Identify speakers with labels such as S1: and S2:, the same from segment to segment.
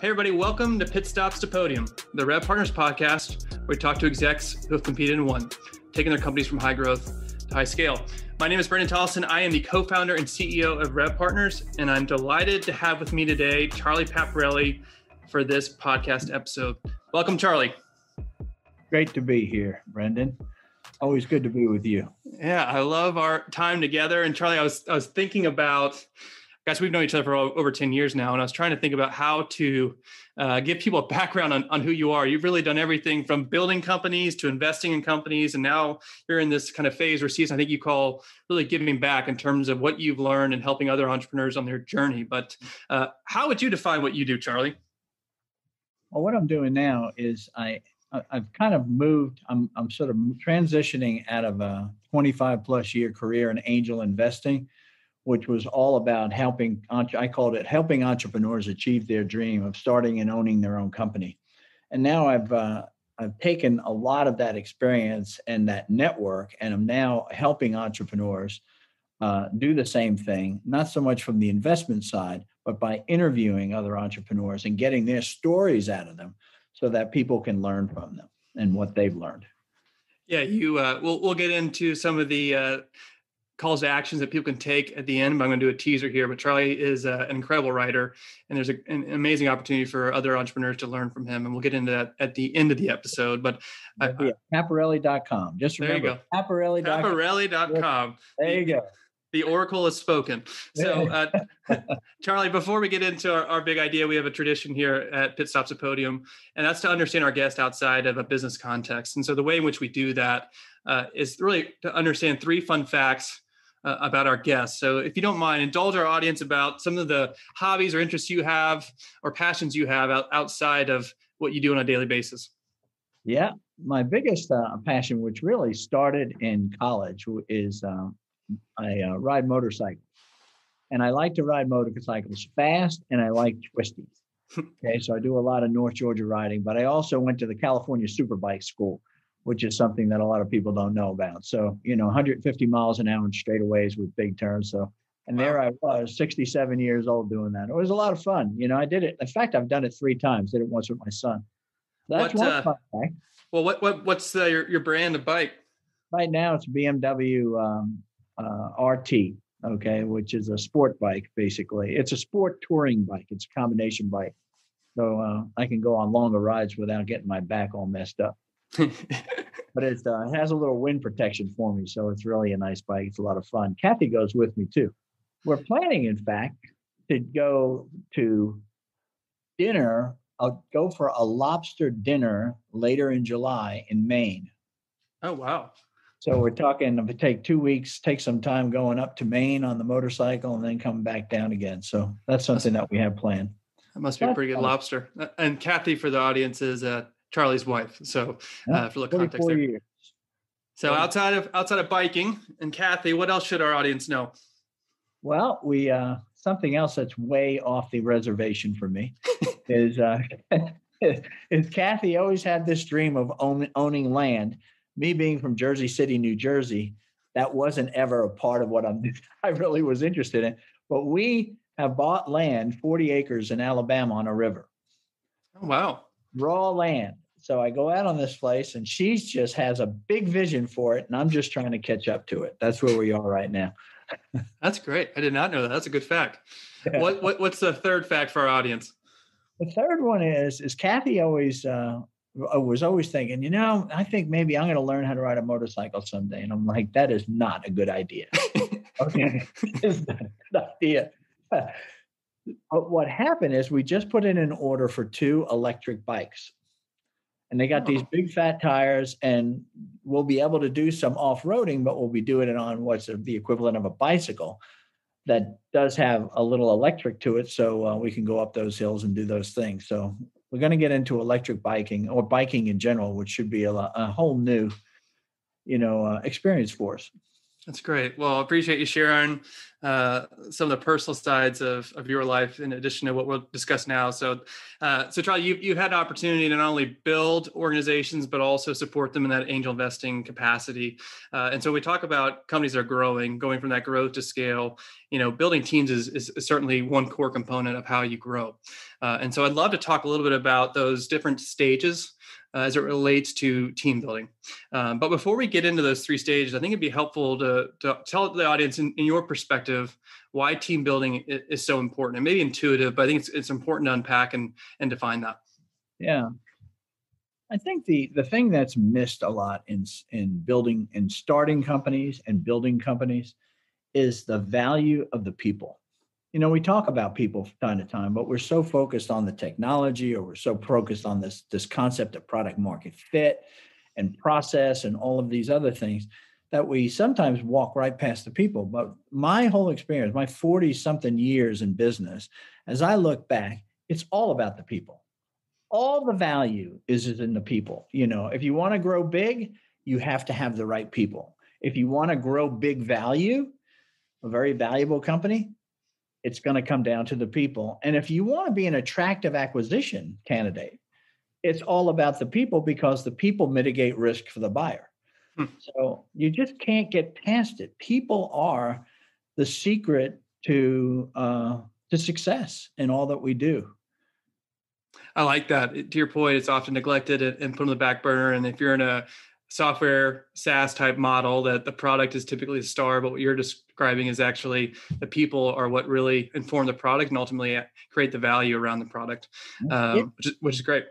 S1: Hey, everybody, welcome to Pit Stops to Podium, the Rev Partners podcast, where we talk to execs who have competed and won, taking their companies from high growth to high scale. My name is Brendan Tolleson. I am the co founder and CEO of Rev Partners, and I'm delighted to have with me today Charlie Paparelli for this podcast episode. Welcome, Charlie.
S2: Great to be here, Brendan. Always good to be with you.
S1: Yeah, I love our time together. And Charlie, I was I was thinking about guys, we've known each other for over 10 years now. And I was trying to think about how to uh, give people a background on, on who you are. You've really done everything from building companies to investing in companies. And now you're in this kind of phase or season I think you call really giving back in terms of what you've learned and helping other entrepreneurs on their journey. But uh, how would you define what you do, Charlie?
S2: Well, what I'm doing now is I I've kind of moved. I'm I'm sort of transitioning out of a 25 plus year career in angel investing which was all about helping, I called it helping entrepreneurs achieve their dream of starting and owning their own company. And now I've, uh, I've taken a lot of that experience and that network, and I'm now helping entrepreneurs uh, do the same thing, not so much from the investment side, but by interviewing other entrepreneurs and getting their stories out of them so that people can learn from them and what they've learned.
S1: Yeah, you. Uh, we'll we'll get into some of the uh, calls to actions that people can take at the end. But I'm going to do a teaser here. But Charlie is uh, an incredible writer, and there's a, an amazing opportunity for other entrepreneurs to learn from him. And we'll get into that at the end of the episode. But
S2: uh, yeah, Paparelli.com. Just remember,
S1: there you go. Paparelli.com.
S2: There you go.
S1: The oracle has spoken. So, uh, Charlie, before we get into our, our, big idea, we have a tradition here at Pit Stops at Podium, and that's to understand our guest outside of a business context. And so, the way in which we do that uh, is really to understand three fun facts uh, about our guests. So, if you don't mind, indulge our audience about some of the hobbies or interests you have or passions you have out, outside of what you do on a daily basis.
S2: Yeah, my biggest uh, passion, which really started in college, is uh, I uh, ride motorcycles. And I like to ride motorcycles fast and I like twisties. Okay, so I do a lot of North Georgia riding, but I also went to the California Superbike School, which is something that a lot of people don't know about. So, you know, 150 miles an hour in straightaways with big turns. So, and there I was, 67 years old doing that. It was a lot of fun. You know, I did it. In fact, I've done it three times. Did it once with my son.
S1: That's what, one uh, fun. Well, what what what's uh, your your brand of bike?
S2: Right now, it's BMW um, uh, RT. Okay, which is a sport bike basically. It's a sport touring bike. It's a combination bike, so uh, I can go on longer rides without getting my back all messed up. but it uh, has a little wind protection for me, so it's really a nice bike. It's a lot of fun. Kathy goes with me too. We're planning, in fact, to go to dinner. I'll go for a lobster dinner later in July in Maine.
S1: Oh wow!
S2: So we're talking if it take two weeks, take some time going up to Maine on the motorcycle, and then come back down again. So that's something that we have planned.
S1: That must be a pretty good lobster. And Kathy, for the audience, is uh, Charlie's wife. So uh, for the context there. Years. So outside of outside of biking and Kathy, what else should our audience know?
S2: Well, we uh, something else that's way off the reservation for me is uh, is Kathy always had this dream of own, owning land. Me being from Jersey City, New Jersey, that wasn't ever a part of what I'm I really was interested in. But we have bought land, 40 acres in Alabama on a river.
S1: Oh, wow
S2: raw land. So I go out on this place and she just has a big vision for it. And I'm just trying to catch up to it. That's where we are right now.
S1: That's great. I did not know that. That's a good fact. Yeah. What, what, what's the third fact for our audience?
S2: The third one is, is Kathy always, uh, was always thinking, you know, I think maybe I'm going to learn how to ride a motorcycle someday. And I'm like, that is not a good idea. okay. it's not a good idea. But what happened is we just put in an order for two electric bikes. And they got oh. these big fat tires, and we'll be able to do some off roading, but we'll be doing it on what's the equivalent of a bicycle that does have a little electric to it. So uh, we can go up those hills and do those things. So we're going to get into electric biking or biking in general, which should be a, a whole new, you know, uh, experience for us.
S1: That's great. Well, I appreciate you sharing uh, some of the personal sides of, of your life in addition to what we'll discuss now. So, uh, so Charlie, you, you've had an opportunity to not only build organizations, but also support them in that angel investing capacity. Uh, and so we talk about companies that are growing, going from that growth to scale, you know, building teams is, is certainly one core component of how you grow. Uh, and so I'd love to talk a little bit about those different stages uh, as it relates to team building. Um, but before we get into those three stages, I think it'd be helpful to, to tell the audience, in, in, your perspective, why team building is, is so important. And maybe intuitive, but I think it's, it's important to unpack and, and define that.
S2: Yeah. I think the the thing that's missed a lot in in building and starting companies and building companies is the value of the people you know we talk about people from time to time but we're so focused on the technology or we're so focused on this this concept of product market fit and process and all of these other things that we sometimes walk right past the people. But my whole experience my 40 something years in business as i look back it's all about the people. All the value is in the people. You know if you want to grow big you have to have the right people. If you want to grow big value a very valuable company it's going to come down to the people. And if you want to be an attractive acquisition candidate, it's all about the people because the people mitigate risk for the buyer. Hmm. So you just can't get past it. People are the secret to uh, to success in all that we do.
S1: I like that. To your point, it's often neglected and put on the back burner. And if you're in a software SaaS type model that the product is typically the star, but what you're describing is actually the people are what really inform the product and ultimately create the value around the product, um, which, is, which is great.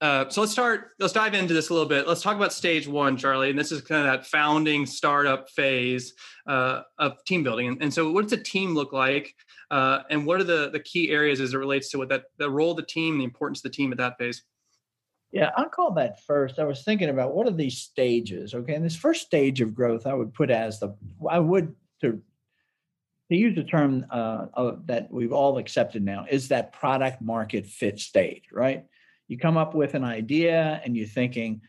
S1: Uh, so let's start. Let's dive into this a little bit. Let's talk about stage one, Charlie. And this is kind of that founding startup phase uh, of team building. And, and, so, what does a team look like? Uh, and what are the the key areas as it relates to what that the role of the team, the importance of the team at that phase?
S2: Yeah, I'll call that first. I was thinking about what are these stages? Okay. And this first stage of growth, I would put as the, I would to, to use the term uh, that we've all accepted now, is that product market fit stage, right? You come up with an idea and you're thinking,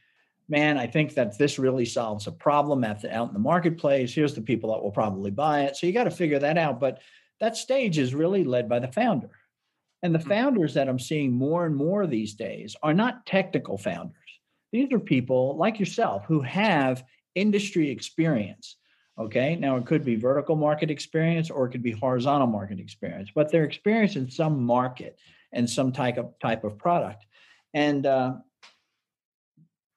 S2: man, I think that this really solves a problem out, the, out in the marketplace. Here's the people that will probably buy it. So you got to figure that out. But that stage is really led by the founder and the mm. founders that I'm seeing more and more these days are not technical founders. These are people like yourself who have industry experience. Okay. Now it could be vertical market experience or it could be horizontal market experience, but they're experienced in some market and some type of type of product. And uh,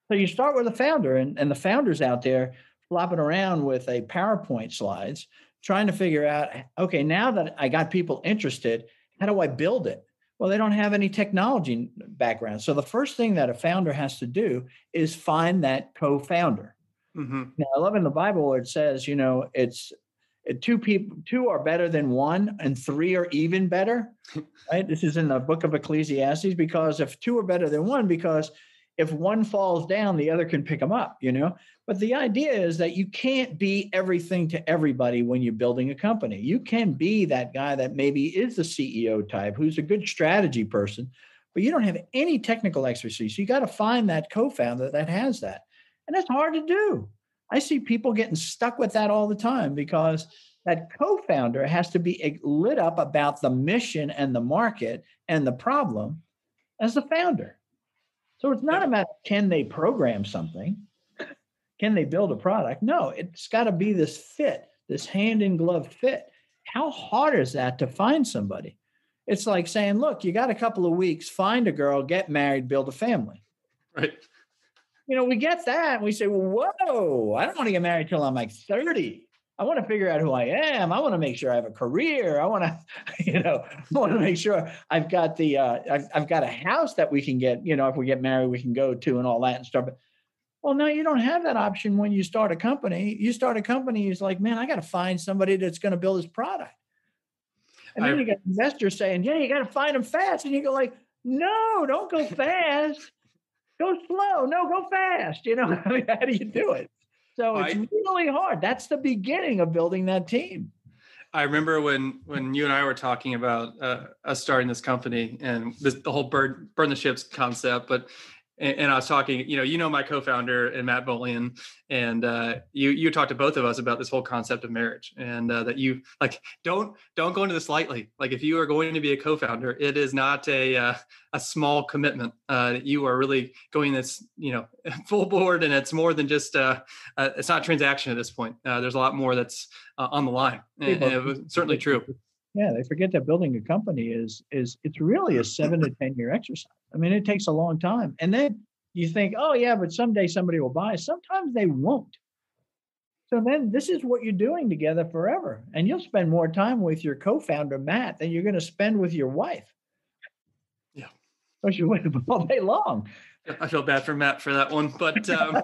S2: so you start with a founder, and, and the founders out there flopping around with a PowerPoint slides, trying to figure out, okay, now that I got people interested, how do I build it? Well, they don't have any technology background. So the first thing that a founder has to do is find that co-founder. Mm-hmm. Now, I love in the Bible where it says, you know, it's two people, two are better than one, and three are even better. right? This is in the book of Ecclesiastes because if two are better than one, because if one falls down, the other can pick them up, you know? But the idea is that you can't be everything to everybody when you're building a company. You can be that guy that maybe is the CEO type who's a good strategy person, but you don't have any technical expertise. You got to find that co founder that has that. And that's hard to do. I see people getting stuck with that all the time because that co founder has to be lit up about the mission and the market and the problem as the founder. So it's not about can they program something? Can they build a product? No, it's got to be this fit, this hand in glove fit. How hard is that to find somebody? It's like saying, look, you got a couple of weeks, find a girl, get married, build a family.
S1: Right.
S2: You know, we get that. And we say, whoa, I don't want to get married till I'm like 30. I want to figure out who I am. I want to make sure I have a career. I want to, you know, I want to make sure I've got the, uh, I've, I've got a house that we can get, you know, if we get married, we can go to and all that and stuff. But, well, no, you don't have that option when you start a company. You start a company, it's like, man, I got to find somebody that's going to build this product. And then I, you got investors saying, yeah, you got to find them fast. And you go like, no, don't go fast. Go slow. No, go fast. You know, I mean, how do you do it? So it's I, really hard. That's the beginning of building that team.
S1: I remember when when you and I were talking about uh, us starting this company and this, the whole burn burn the ships concept. But and, and, I was talking, you know, you know my co-founder and Matt Bolian, and uh, you you talked to both of us about this whole concept of marriage, and uh, that you like don't don't go into this lightly. Like if you are going to be a co-founder, it is not a uh, a small commitment. Uh, you are really going this, you know, full board, and it's more than just uh, uh, it's not a transaction at this point. there's a lot more that's on the line, and, and it was certainly true.
S2: Yeah, they forget that building a company is is it's really a seven to ten year exercise. I mean, it takes a long time. And then you think, oh yeah, but someday somebody will buy. Sometimes they won't. So then this is what you're doing together forever. And you'll spend more time with your co-founder, Matt, than you're going to spend with your wife.
S1: Yeah.
S2: Because you wait all day long.
S1: I feel bad for Matt for that one, but um,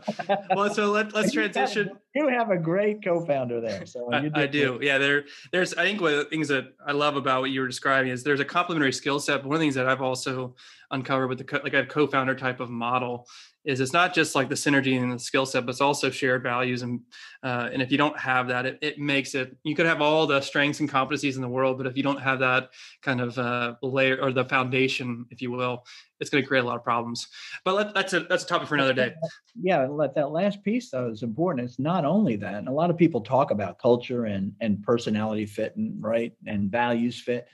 S1: well, so let, let's transition.
S2: You have, a great co-founder there, so
S1: I, I, do. Yeah, there, there's. I think one of the things that I love about what you were describing is there's a complementary skill set. But one of the things that I've also uncovered with the co- like a co-founder type of model is it's not just like the synergy and the skill set, but it's also shared values. And uh, and if you don't have that, it, it makes it. You could have all the strengths and competencies in the world, but if you don't have that kind of uh, layer or the foundation, if you will, it's going to create a lot of problems. But let, that's a that's a topic for another day.
S2: Yeah, let that last piece though is important. It's not only that. And a lot of people talk about culture and and personality fit and right and values fit,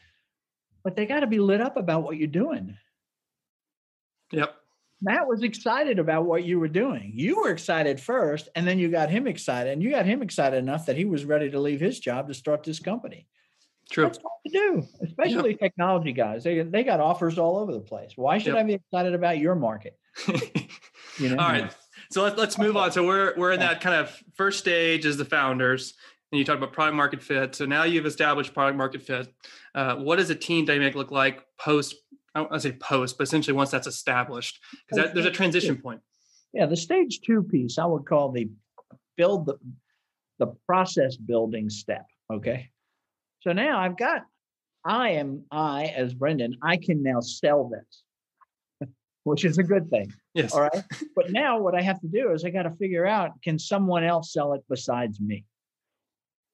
S2: but they got to be lit up about what you're doing.
S1: Yep.
S2: Matt was excited about what you were doing. You were excited first, and then you got him excited, and you got him excited enough that he was ready to leave his job to start this company.
S1: True.
S2: That's hard to do, especially yep. technology guys. They they got offers all over the place. Why should yep. I be excited about your market?
S1: you know? all right. So let's let's move on. So we're we're in that kind of first stage as the founders, and you talked about product market fit. So now you've established product market fit. Uh, what does a team dynamic look like post I don't want to say post, but essentially once that's established, because there's a transition point.
S2: Yeah, the stage two piece I would call the build the the process building step. Okay, so now I've got I am I as Brendan. I can now sell this, which is a good thing.
S1: Yes.
S2: All right. But now what I have to do is I got to figure out can someone else sell it besides me,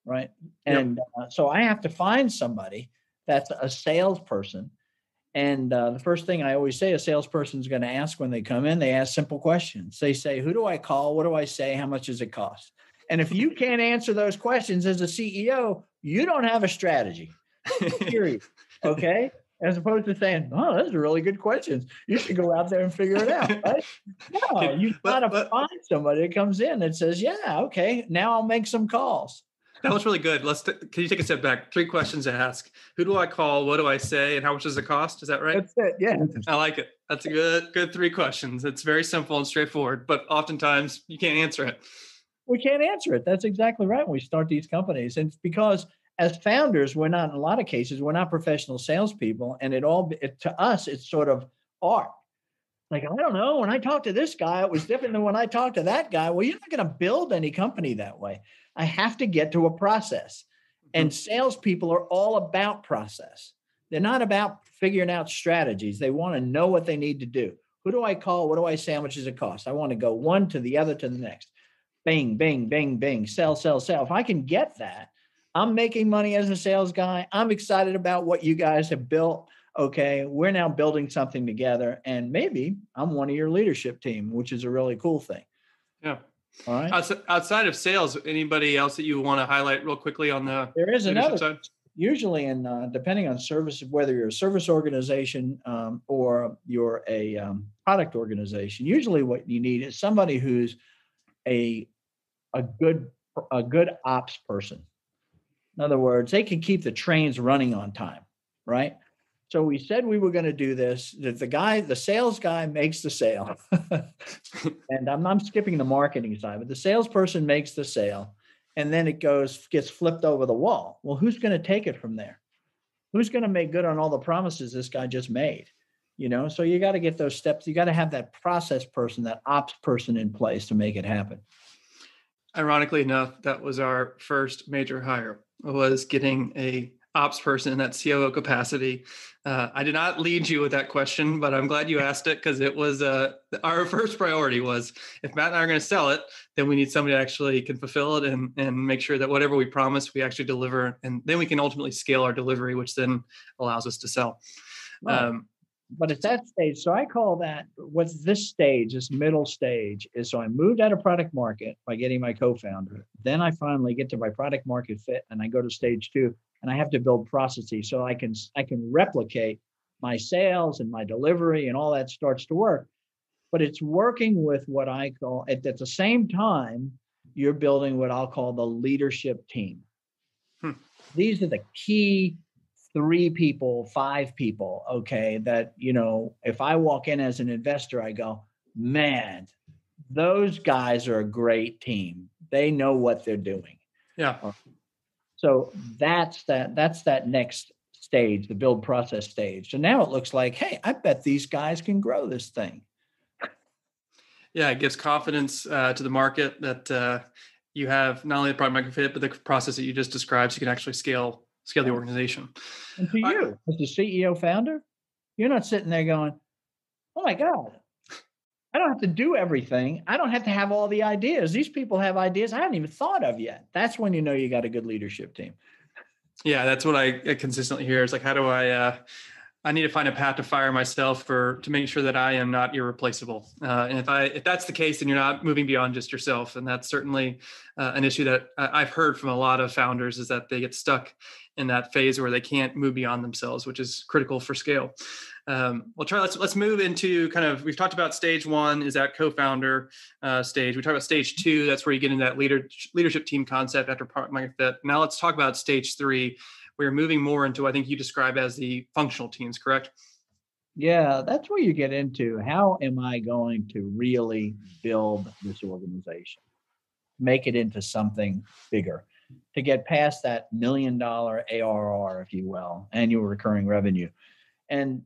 S2: right? And yep. uh, so I have to find somebody that's a salesperson and uh, the first thing I always say a salesperson is going to ask when they come in, they ask simple questions. They say, Who do I call? What do I say? How much does it cost? And if you can't answer those questions as a CEO, you don't have a strategy. Period. Okay. As opposed to saying, Oh, those are really good questions. You should go out there and figure it out. Right? No, you've got to find somebody that comes in and says, Yeah, okay, now I'll make some calls.
S1: That was really good. Let's. T- can you take a step back? Three questions to ask: Who do I call? What do I say? And how much does it cost? Is that right?
S2: That's it. Yeah.
S1: I like it. That's a good, good three questions. It's very simple and straightforward, but oftentimes you can't answer it.
S2: We can't answer it. That's exactly right. When we start these companies, and it's because as founders, we're not in a lot of cases we're not professional salespeople, and it all it, to us it's sort of art. Like I don't know. When I talked to this guy, it was different than when I talked to that guy. Well, you're not going to build any company that way. I have to get to a process. And mm-hmm. salespeople are all about process. They're not about figuring out strategies. They want to know what they need to do. Who do I call? What do I sandwich does it cost? I want to go one to the other to the next. Bing, bing, bing, bing, sell, sell, sell. If I can get that, I'm making money as a sales guy. I'm excited about what you guys have built. Okay, we're now building something together, and maybe I'm one of your leadership team, which is a really cool thing.
S1: Yeah. All right. Outside, of sales, anybody else that you want to highlight real quickly on the
S2: there is another side? usually in uh, depending on service whether you're a service organization um, or you're a um, product organization usually what you need is somebody who's a a good a good ops person in other words they can keep the trains running on time right so we said we were going to do this. That the guy, the sales guy, makes the sale, and I'm, I'm skipping the marketing side, but the salesperson makes the sale, and then it goes gets flipped over the wall. Well, who's going to take it from there? Who's going to make good on all the promises this guy just made? You know, so you got to get those steps. You got to have that process person, that ops person in place to make it happen.
S1: Ironically enough, that was our first major hire was getting a ops person in that COO capacity. Uh, I did not lead you with that question, but I'm glad you asked it because it was uh, our first priority was if Matt and I are going to sell it, then we need somebody that actually can fulfill it and and make sure that whatever we promise we actually deliver, and then we can ultimately scale our delivery, which then allows us to sell.
S2: Right. Um, but at that stage, so I call that what's this stage, this middle stage is so I moved out of product market by getting my co-founder. Then I finally get to my product market fit and I go to stage two and I have to build processes so I can I can replicate my sales and my delivery and all that starts to work. But it's working with what I call at, at the same time, you're building what I'll call the leadership team. Hmm. These are the key three people, five people, okay, that, you know, if I walk in as an investor, I go, man, those guys are a great team. They know what they're doing.
S1: Yeah.
S2: Uh, so that's that that's that next stage, the build process stage. So now it looks like, hey, I bet these guys can grow this thing.
S1: Yeah, it gives confidence uh, to the market that uh, you have not only the product market fit, but the process that you just described, so you can actually scale scale the organization.
S2: And to you, as the CEO founder, you're not sitting there going, oh my God, I don't have to do everything. I don't have to have all the ideas. These people have ideas I haven't even thought of yet. That's when you know you got a good leadership team.
S1: Yeah, that's what I consistently hear. Is like, how do I? Uh, I need to find a path to fire myself for to make sure that I am not irreplaceable. Uh, and if I if that's the case, then you're not moving beyond just yourself. And that's certainly uh, an issue that I've heard from a lot of founders is that they get stuck in that phase where they can't move beyond themselves, which is critical for scale. Um, well, Charlie, let's let's move into kind of we've talked about stage one is that co-founder uh, stage. We talked about stage two. That's where you get into that leader leadership team concept after product fit. Now let's talk about stage three. We're moving more into I think you describe as the functional teams, correct?
S2: Yeah, that's where you get into how am I going to really build this organization, make it into something bigger to get past that million dollar ARR, if you will, annual recurring revenue. And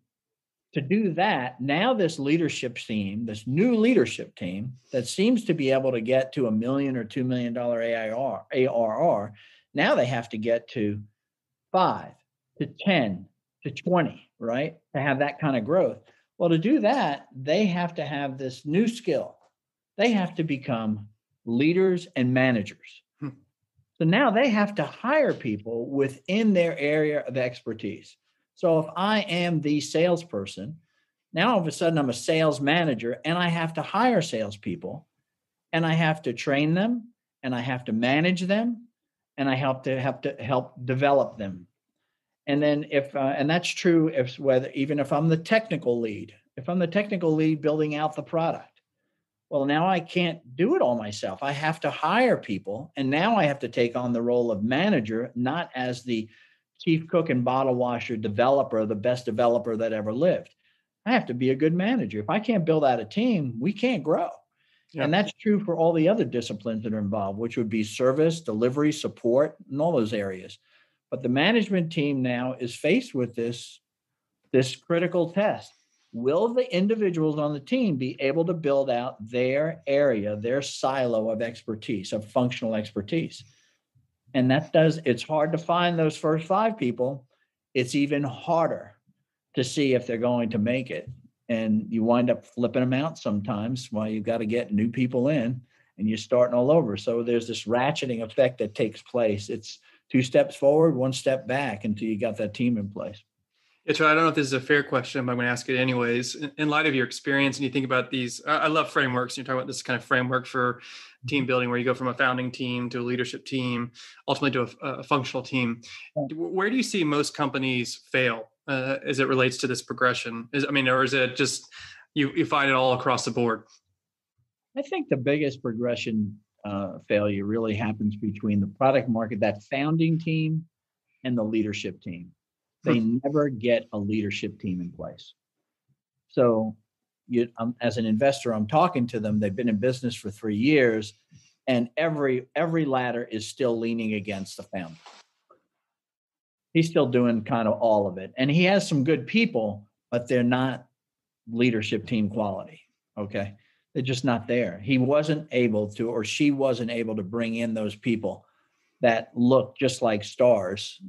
S2: to do that, now this leadership team, this new leadership team that seems to be able to get to a million or two million dollar ARR, ARR, now they have to get to five to 10 to 20, right? To have that kind of growth. Well, to do that, they have to have this new skill. They have to become leaders and managers. Hmm. So now they have to hire people within their area of expertise. So if I am the salesperson, now all of a sudden I'm a sales manager and I have to hire salespeople and I have to train them and I have to manage them and I help to help to help develop them. And then if uh, and that's true if whether even if I'm the technical lead, if I'm the technical lead building out the product well, now I can't do it all myself. I have to hire people. And now I have to take on the role of manager, not as the chief cook and bottle washer developer, the best developer that ever lived. I have to be a good manager. If I can't build out a team, we can't grow. Yeah. And that's true for all the other disciplines that are involved, which would be service, delivery, support, and all those areas. But the management team now is faced with this, this critical test will the individuals on the team be able to build out their area, their silo of expertise, of functional expertise? And that does, it's hard to find those first five people. It's even harder to see if they're going to make it. And you wind up flipping them out sometimes while you've got to get new people in and you're starting all over. So there's this ratcheting effect that takes place. It's two steps forward, one step back until you got that team in place.
S1: Yeah, Charlie, I don't know if this is a fair question, but I'm going to ask it anyways. In light of your experience, and you think about these, I love frameworks. You're talking about this kind of framework for team building, where you go from a founding team to a leadership team, ultimately to a, a functional team. Where do you see most companies fail uh, as it relates to this progression? Is I mean, or is it just you you find it all across the board?
S2: I think the biggest progression uh, failure really happens between the product market, that founding team, and the leadership team they hmm. never get a leadership team in place. So, you, um, as an investor, I'm talking to them. They've been in business for three years, and every every ladder is still leaning against the founder. He's still doing kind of all of it, and he has some good people, but they're not leadership team quality. Okay, they're just not there. He wasn't able to, or she wasn't able to bring in those people that look just like stars,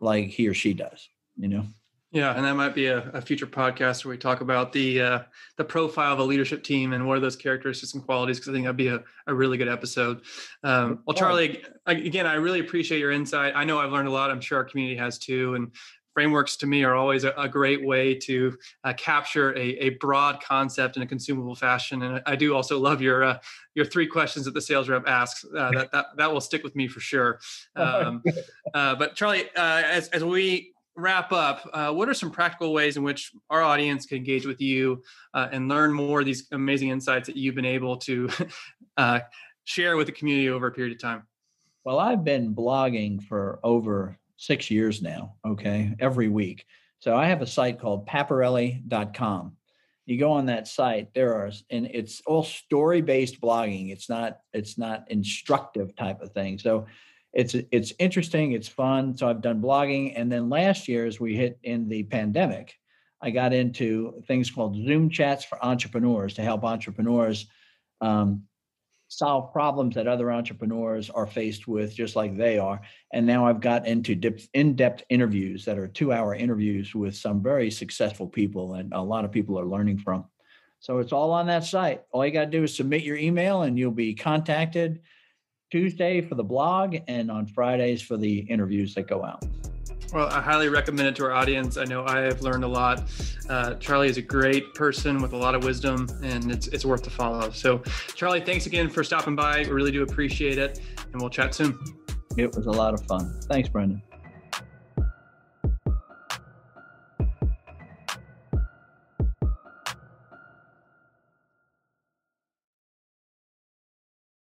S2: like he or she does you know
S1: yeah and that might be a, a future podcast where we talk about the uh, the profile of a leadership team and what are those characteristics and qualities because i think that'd be a, a really good episode um, well charlie again i really appreciate your insight i know i've learned a lot i'm sure our community has too and frameworks to me are always a, a great way to uh, capture a, a broad concept in a consumable fashion. And I do also love your uh, your three questions that the sales rep asks. Uh, that, that that will stick with me for sure. Um, uh, but Charlie, uh, as as we wrap up, uh, what are some practical ways in which our audience can engage with you uh, and learn more of these amazing insights that you've been able to uh, share with the community over a period of time?
S2: Well, I've been blogging for over six years now, okay, every week. So I have a site called paparelli.com. You go on that site, there are, and it's all story-based blogging. It's not, it's not instructive type of thing. So it's it's interesting, it's fun. So I've done blogging. And then last year, as we hit in the pandemic, I got into things called Zoom chats for entrepreneurs to help entrepreneurs um, solve problems that other entrepreneurs are faced with just like they are and now i've got into dip, in-depth interviews that are two-hour interviews with some very successful people and a lot of people are learning from so it's all on that site all you got to do is submit your email and you'll be contacted tuesday for the blog and on fridays for the interviews that go out
S1: well, I highly recommend it to our audience. I know I have learned a lot. Uh, Charlie is a great person with a lot of wisdom, and it's, it's worth to follow. So, Charlie, thanks again for stopping by. We really do appreciate it, and we'll chat soon.
S2: It was a lot of fun. Thanks, Brendan.